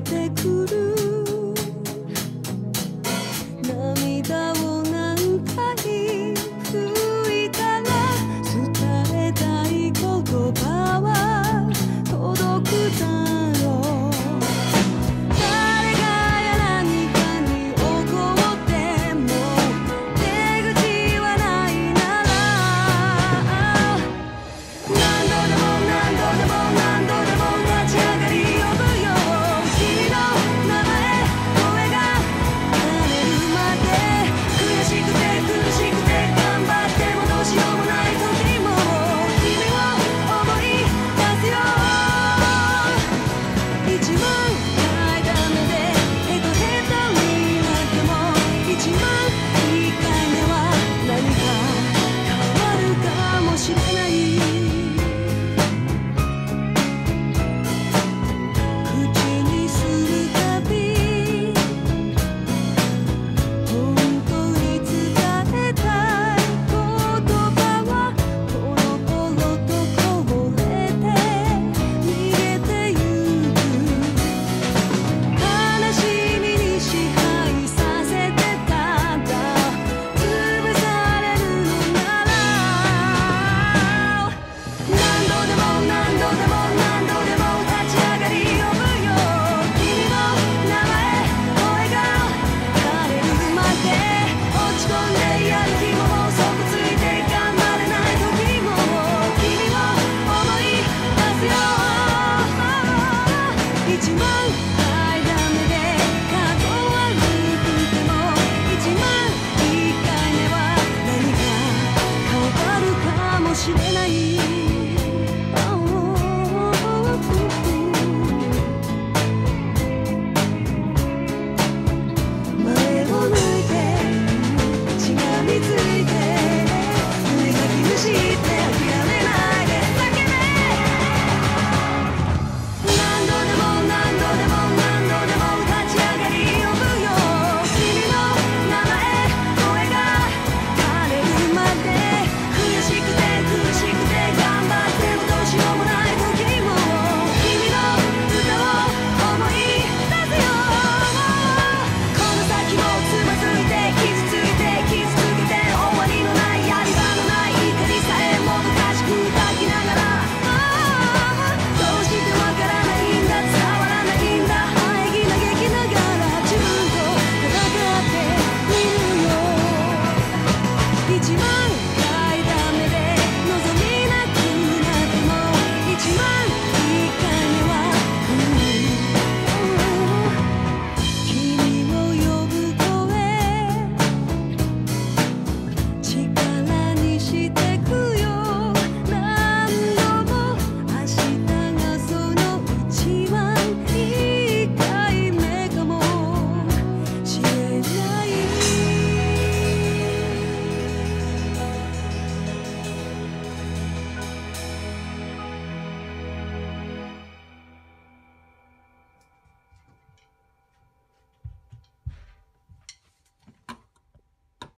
けてくる